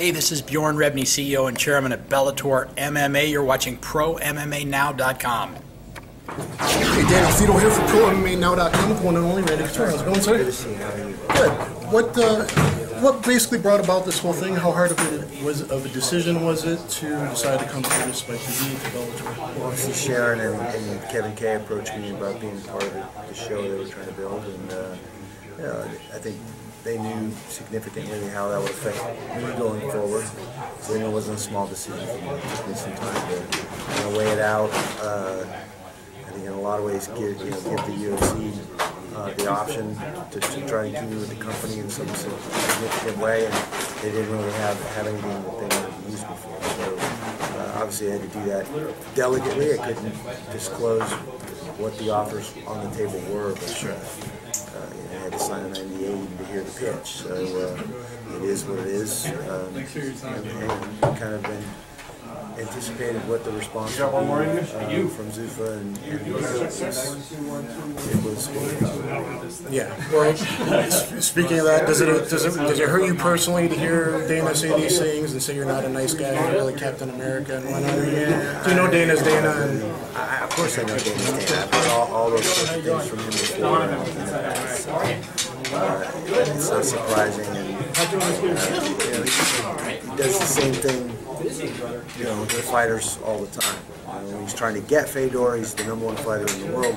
Hey, this is Bjorn Rebney, CEO and Chairman of Bellator MMA. You're watching ProMMANow.com. Hey, Dan Theodore here for ProMMANow.com with one and only Randy Couture. How's it going, sir? Good to see you. How are you? Good. What, uh, what basically brought about this whole thing? How hard of a, was, of a decision was it to decide to come to this Spike TV to Bellator? Well, see, Sharon and, and Kevin Kay approached me about being part of the, the show they were trying to build, and uh, you know, I think they knew significantly how that would affect me going forward. So you know, it wasn't a small decision for me. It took me some time to weigh it out. Uh, I think in a lot of ways give you know give the UFC uh, the option to, to try and continue with the company in some significant way, and they didn't really have have anything that they wanted to use before. So uh, obviously I had to do that delicately. I couldn't disclose what the offers on the table were, but sure. Uh, I had to sign an NDA even to hear the pitch. So uh, it is what it is. Um, and kind of been anticipated what the response would be uh, from Zuffa, and, and it was, it was Yeah. Well, s- speaking of that, does it, does it does it hurt you personally to hear Dana say these things and say you're not a nice guy, you're really Captain America and whatnot? Yeah. Do you know Dana's Dana? And I, of course I know Dana's Dana. I've heard all, all those sorts of things from him before. And, uh, it's not surprising, and uh, you know, he, he does the same thing, you know, with fighters all the time. You know, he's trying to get Fedor. He's the number one fighter in the world.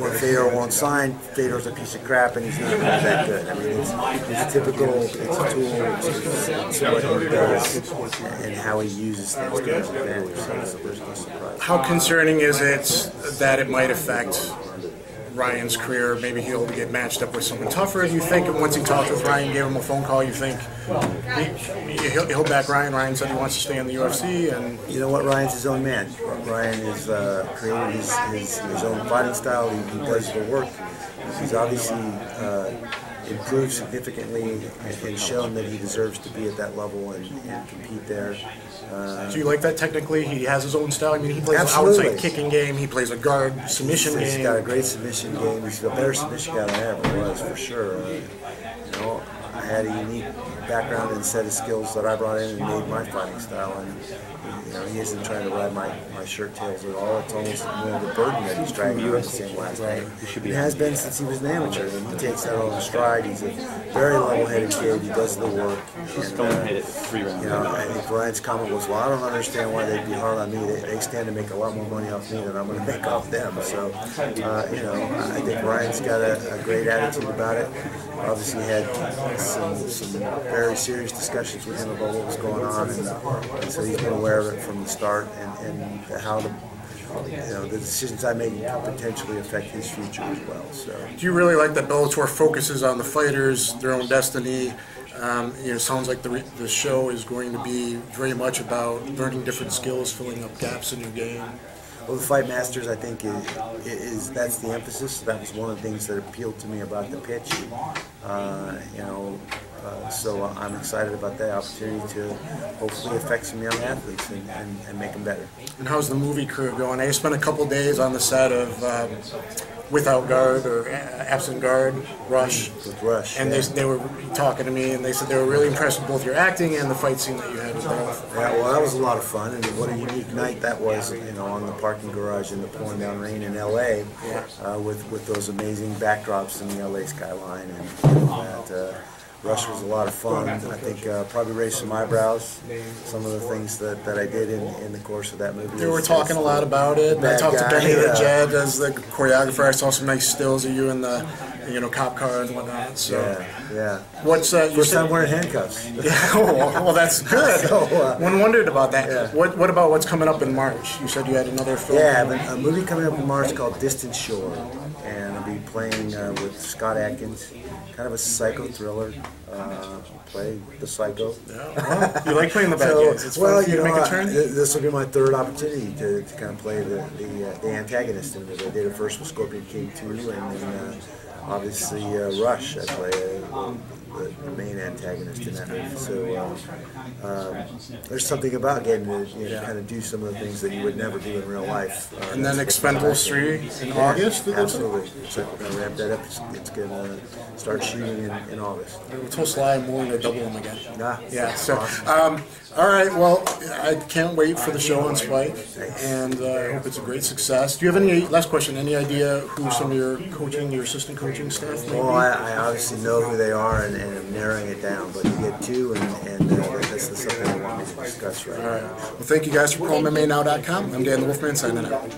When Fedor won't sign, Fedor's a piece of crap, and he's not that good. I mean, it's, it's typical. It's a tool. It's, it's what he does and how he uses things to his advantage. So there's no surprise. how concerning is it that it might affect Ryan's career? Maybe he'll get matched up with someone tougher. You think once he talked with Ryan, gave him a phone call, you think he, he'll, he'll back Ryan? Ryan said he wants to stay in the UFC, and You know what? Ryan's his own man. Ryan has uh, created his, his, his own fighting style. He, he does the work. He's obviously uh, improved significantly and, shown that he deserves to be at that level and, and compete there. Uh, do you like that technically? He has his own style. I mean, he plays Absolutely. an outside kicking game. He plays a guard submission he's game. got a great submission game. He's a better submission guy than I ever was, for sure. Uh, you know, I had a unique background and set of skills that I brought in and made my fighting style. And you know, he isn't trying to ride my, my shirt tails at all. It's almost more of a burden that he's dragging around the same last name. It has been since he was an amateur, and he takes that on stride. He's a very level-headed kid. He does the work. And, uh, you know, I think Ryan's comment was, "Well, I don't understand why they'd be hard on me. They, they stand to make a lot more money off me than I'm going to make off them." So, uh, you know, I think Ryan's got a, a great attitude about it. Obviously, had some, some very serious discussions with him about what was going on, and, and so he's been aware of it from the start and, and how the you know the decisions I make could potentially affect his future as well. So. Do you really like that Bellator focuses on the fighters, their own destiny? Um, you know, sounds like the, the show is going to be very much about learning different skills, filling up gaps in your game. Well, the Fight Masters, I think, is, is that's the emphasis. That was one of the things that appealed to me about the pitch. Uh, you know, uh, so I'm excited about that opportunity to hopefully affect some young athletes and, and, and make them better. And how's the movie crew going? I spent a couple days on the set of um, Without Guard or Absent Guard, Rush. With Rush, And yeah. they, they were talking to me and they said they were really impressed with both your acting and the fight scene that you had with both. Yeah, well, that was a lot of fun, and what a unique night that was. You know, on the parking garage in the pouring down rain in L.A. Uh, with with those amazing backdrops in the L.A. skyline, and know, that uh, Rush was a lot of fun. I think uh, probably raised some eyebrows. Some of the things that, that I did in, in the course of that movie. They were talking a lot about it. I talked to Benny the uh, Jet as the choreographer. I saw some nice stills of you in the, you know, cop car and whatnot. So, Yeah, yeah. what's uh, you First said? time wearing handcuffs. Yeah, oh, well, that's good. So, uh, One wondered about that. Yeah. What What about what's coming up in March? You said you had another film. Yeah, I have a, a movie coming up in March called Distant Shore, and I'll be playing uh, with Scott Adkins, kind of a psycho thriller. Uh, play the psycho. Yeah, well, you like playing the bad So, guys. It's well, fun you know, make a I- turn. th- this will be my third opportunity to, to kind of play the the, uh, the antagonist in it. I did it first with Scorpion King 2, and then uh, obviously uh, Rush. I play the, the main antagonist in that. So uh, um, there's something about getting to you know, kind of do some of the things that you would never do in real life. Uh, And then Expendables 3 in August, it looks like? Absolutely. Like we're gonna ramp that up. It's, it's gonna start shooting in, in August. Told Sly willing to double him again. Ah, Yeah, so, um, all right, well, I can't wait for the show on Spike, and uh, I hope it's a great success. Do you have any, last question, any idea who some of your coaching, your assistant coaching staff may Well, I. I obviously know who they are and, and I'm narrowing it down, but you get two, and, and uh, this is something I want to discuss right All right, now. well, thank you guys for ProMMANow.com. I'm Dan the Wolfman signing out.